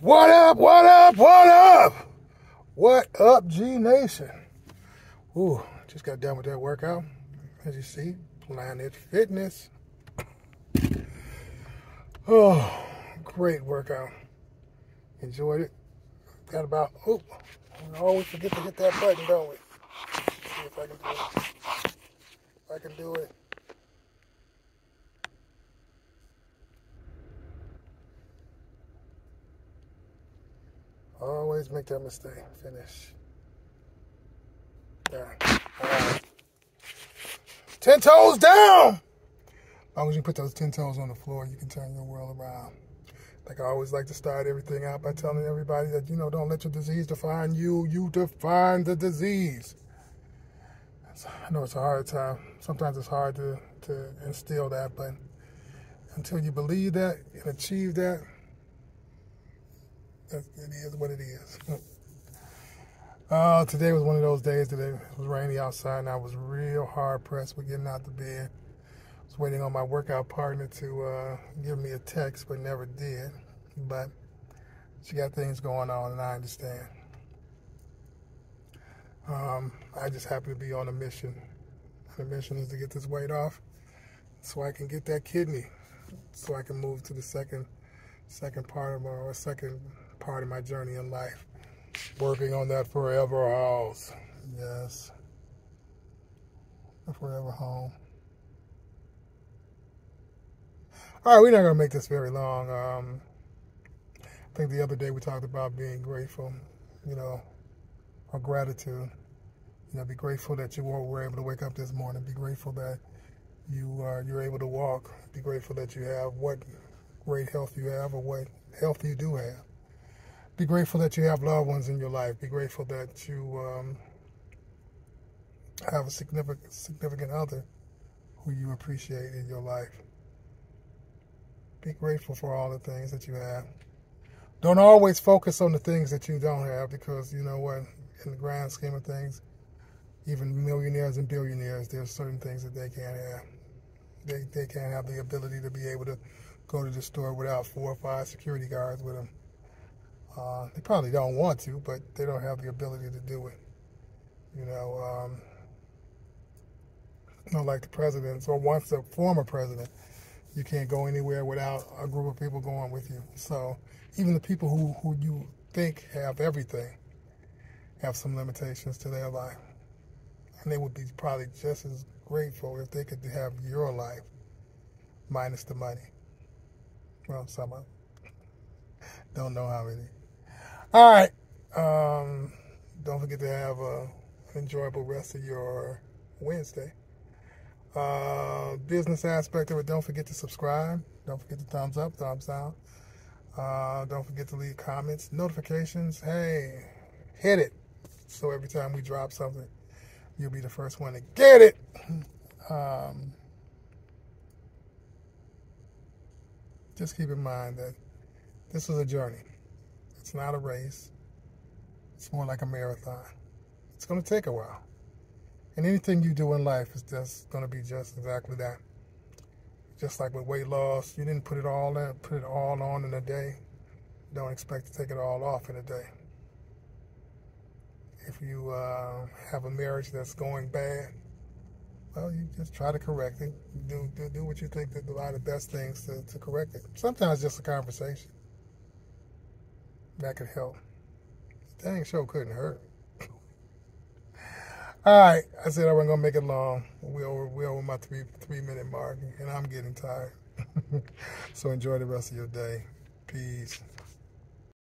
What up, what up, what up? What up, G Nation? Ooh, just got done with that workout. As you see, Planet Fitness. Oh, great workout. Enjoyed it. Got about, oh, we always forget to hit that button, don't we? See if I can do it. If I can do it. Always make that mistake. Finish. Ten toes down. As long as you put those ten toes on the floor, you can turn your world around. Like I always like to start everything out by telling everybody that, you know, don't let your disease define you. You define the disease. I know it's a hard time. Sometimes it's hard to, to instill that, but until you believe that and achieve that, it is what it is. Uh, today was one of those days that it was rainy outside and I was real hard pressed with getting out the bed. I was waiting on my workout partner to uh, give me a text, but never did. But she got things going on and I understand. Um, I just happen to be on a mission. The mission is to get this weight off so I can get that kidney, so I can move to the second second part of my or second part of my journey in life. Working on that forever house. Yes. A forever home. All right, we're not going to make this very long. Um, I think the other day we talked about being grateful, you know, or gratitude. You know, be grateful that you were able to wake up this morning. Be grateful that you are you're able to walk. Be grateful that you have what great health you have or what health you do have be grateful that you have loved ones in your life. Be grateful that you um, have a significant significant other who you appreciate in your life. Be grateful for all the things that you have. Don't always focus on the things that you don't have because you know what, in the grand scheme of things, even millionaires and billionaires, there's certain things that they can't have. They, they can't have the ability to be able to go to the store without four or five security guards with them uh, they probably don't want to, but they don't have the ability to do it. You know, um, not like the presidents or once a former president, you can't go anywhere without a group of people going with you. So even the people who, who you think have everything have some limitations to their life. And they would be probably just as grateful if they could have your life minus the money. Well, some of them. Don't know how many. All right. Um, don't forget to have a, an enjoyable rest of your Wednesday. Uh, business aspect of it, don't forget to subscribe. Don't forget to thumbs up, thumbs down. Uh, don't forget to leave comments, notifications. Hey, hit it. So every time we drop something, you'll be the first one to get it. Um, just keep in mind that this is a journey. It's not a race. It's more like a marathon. It's going to take a while. And anything you do in life is just going to be just exactly that. Just like with weight loss, you didn't put it all in, put it all on in a day. Don't expect to take it all off in a day. If you uh, have a marriage that's going bad, well, you just try to correct it. Do do, do what you think that are the best things to, to correct it. Sometimes just a conversation that could help. Dang show couldn't hurt. All right, I said I wasn't gonna make it long. We over we over my three three minute mark, and I'm getting tired. so enjoy the rest of your day. Peace.